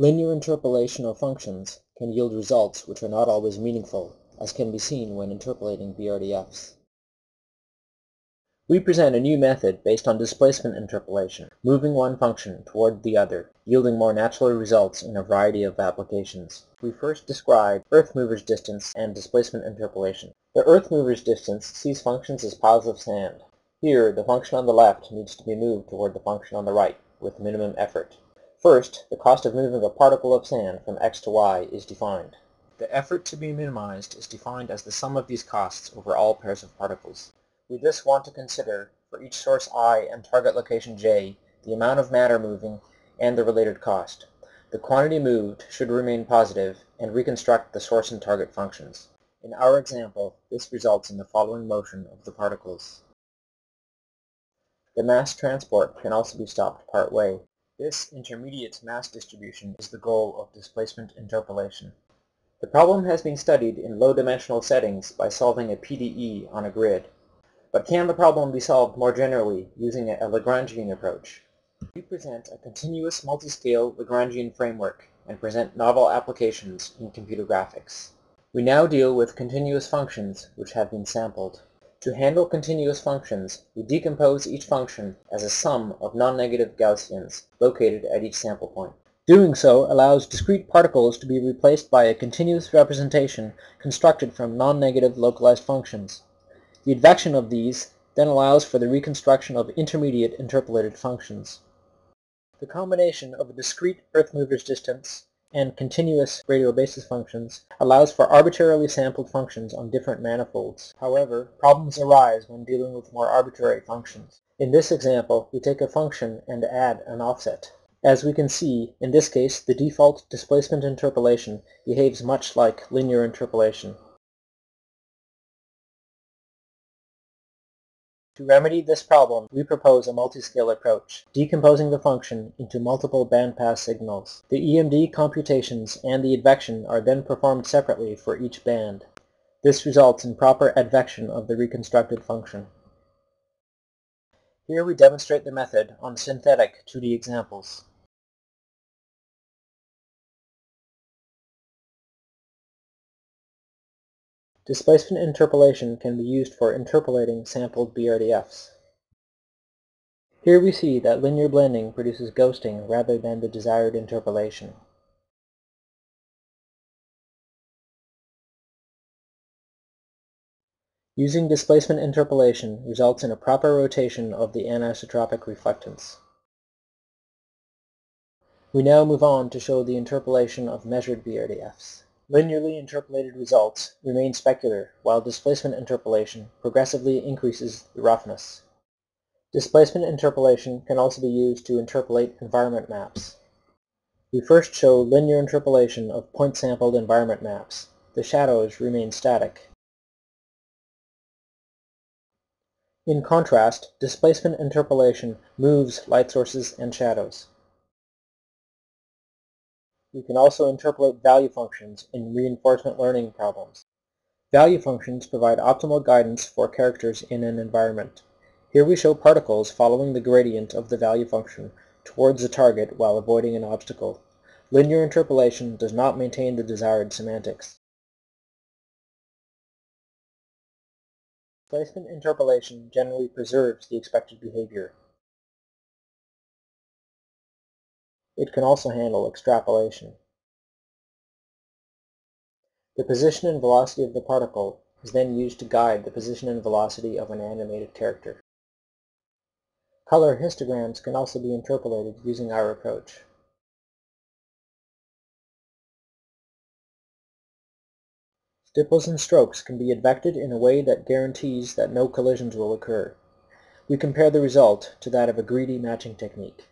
Linear interpolation of functions can yield results which are not always meaningful, as can be seen when interpolating BRDFs. We present a new method based on displacement interpolation, moving one function toward the other, yielding more natural results in a variety of applications. We first describe earth mover's distance and displacement interpolation. The earth mover's distance sees functions as piles of sand. Here, the function on the left needs to be moved toward the function on the right, with minimum effort. First, the cost of moving a particle of sand from x to y is defined. The effort to be minimized is defined as the sum of these costs over all pairs of particles. We thus want to consider, for each source i and target location j, the amount of matter moving and the related cost. The quantity moved should remain positive and reconstruct the source and target functions. In our example, this results in the following motion of the particles. The mass transport can also be stopped part way. This intermediate mass distribution is the goal of displacement interpolation. The problem has been studied in low-dimensional settings by solving a PDE on a grid. But can the problem be solved more generally using a Lagrangian approach? We present a continuous multiscale Lagrangian framework and present novel applications in computer graphics. We now deal with continuous functions which have been sampled. To handle continuous functions, we decompose each function as a sum of non-negative Gaussians located at each sample point. Doing so allows discrete particles to be replaced by a continuous representation constructed from non-negative localized functions. The advection of these then allows for the reconstruction of intermediate interpolated functions. The combination of a discrete earth mover's distance and continuous radial basis functions allows for arbitrarily sampled functions on different manifolds. However, problems arise when dealing with more arbitrary functions. In this example, we take a function and add an offset. As we can see, in this case, the default displacement interpolation behaves much like linear interpolation. To remedy this problem, we propose a multiscale approach, decomposing the function into multiple bandpass signals. The EMD computations and the advection are then performed separately for each band. This results in proper advection of the reconstructed function. Here we demonstrate the method on synthetic 2D examples. Displacement interpolation can be used for interpolating sampled BRDFs. Here we see that linear blending produces ghosting rather than the desired interpolation. Using displacement interpolation results in a proper rotation of the anisotropic reflectance. We now move on to show the interpolation of measured BRDFs. Linearly interpolated results remain specular, while displacement interpolation progressively increases the roughness. Displacement interpolation can also be used to interpolate environment maps. We first show linear interpolation of point-sampled environment maps. The shadows remain static. In contrast, displacement interpolation moves light sources and shadows. We can also interpolate value functions in reinforcement learning problems. Value functions provide optimal guidance for characters in an environment. Here we show particles following the gradient of the value function towards the target while avoiding an obstacle. Linear interpolation does not maintain the desired semantics. Placement interpolation generally preserves the expected behavior. It can also handle extrapolation. The position and velocity of the particle is then used to guide the position and velocity of an animated character. Color histograms can also be interpolated using our approach. Stipples and strokes can be advected in a way that guarantees that no collisions will occur. We compare the result to that of a greedy matching technique.